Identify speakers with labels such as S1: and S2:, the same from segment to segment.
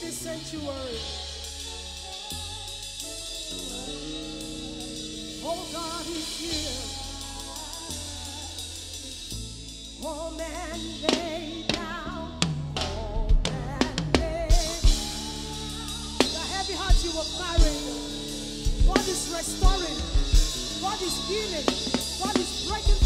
S1: sanctuary. Oh, God is here. Come and lay down. Come and lay. The heavy heart you were carrying. God is restoring. God is healing. God is breaking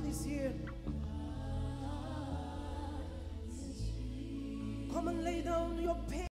S1: God is here. Come and lay down your pain.